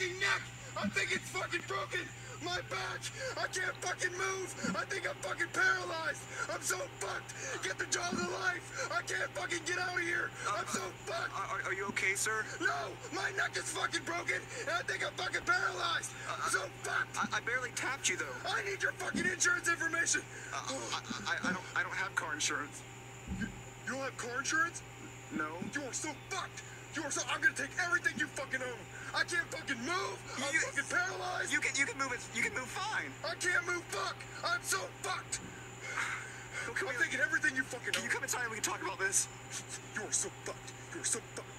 fucking neck. I think it's fucking broken. My back. I can't fucking move. I think I'm fucking paralyzed. I'm so fucked. Get the jaws of life. I can't fucking get out of here. I'm so fucked. Uh, are, are you okay, sir? No, my neck is fucking broken, and I think I'm fucking paralyzed. Uh, uh, I'm so fucked. I, I barely tapped you though. I need your fucking insurance information. Uh, I, I, I don't I don't have car insurance. You, you don't have car insurance? No. You are so fucked. You are so. I'm gonna take everything you fucking. I can't fucking move. I'm You- fucking paralyzed. You can you can move it. You can move fine. I can't move. Fuck. I'm so fucked. Can, I'm we, taking everything you fucking can own. you come inside and we can talk about this? You are so fucked. You are so fucked.